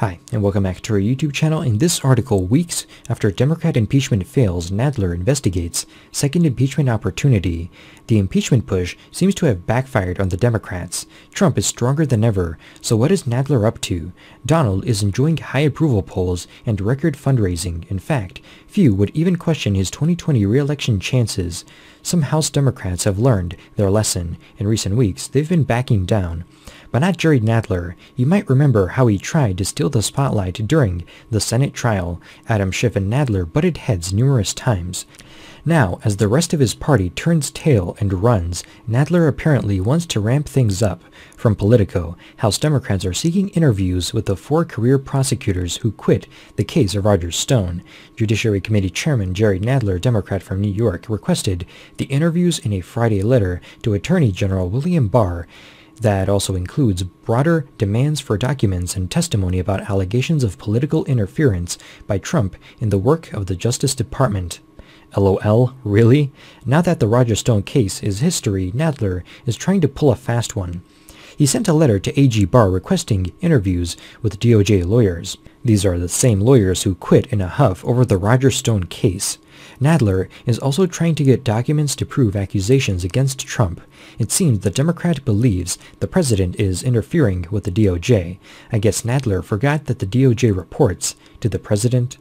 Hi, and welcome back to our YouTube channel. In this article, weeks after Democrat impeachment fails, Nadler investigates second impeachment opportunity. The impeachment push seems to have backfired on the Democrats. Trump is stronger than ever, so what is Nadler up to? Donald is enjoying high approval polls and record fundraising. In fact, few would even question his 2020 re-election chances. Some House Democrats have learned their lesson. In recent weeks, they've been backing down. But not Jerry Nadler. You might remember how he tried to steal the spotlight during the Senate trial. Adam Schiff and Nadler butted heads numerous times. Now, as the rest of his party turns tail and runs, Nadler apparently wants to ramp things up. From Politico, House Democrats are seeking interviews with the four career prosecutors who quit the case of Roger Stone. Judiciary Committee Chairman Jerry Nadler, Democrat from New York, requested the interviews in a Friday letter to Attorney General William Barr that also includes broader demands for documents and testimony about allegations of political interference by Trump in the work of the Justice Department. LOL, really? Now that the Roger Stone case is history, Nadler is trying to pull a fast one. He sent a letter to AG Barr requesting interviews with DOJ lawyers. These are the same lawyers who quit in a huff over the Roger Stone case. Nadler is also trying to get documents to prove accusations against Trump. It seems the Democrat believes the president is interfering with the DOJ. I guess Nadler forgot that the DOJ reports to the president.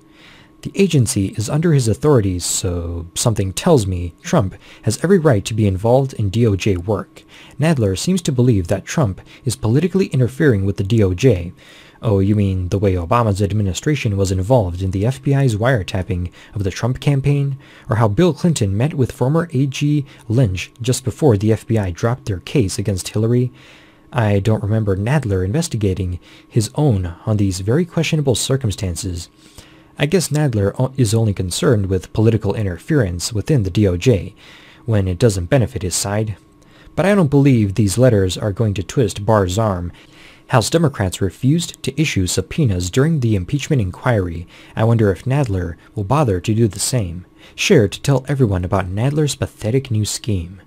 The agency is under his authority, so something tells me Trump has every right to be involved in DOJ work. Nadler seems to believe that Trump is politically interfering with the DOJ. Oh, you mean the way Obama's administration was involved in the FBI's wiretapping of the Trump campaign? Or how Bill Clinton met with former AG Lynch just before the FBI dropped their case against Hillary? I don't remember Nadler investigating his own on these very questionable circumstances. I guess Nadler is only concerned with political interference within the DOJ, when it doesn't benefit his side. But I don't believe these letters are going to twist Barr's arm House Democrats refused to issue subpoenas during the impeachment inquiry. I wonder if Nadler will bother to do the same. Share to tell everyone about Nadler's pathetic new scheme.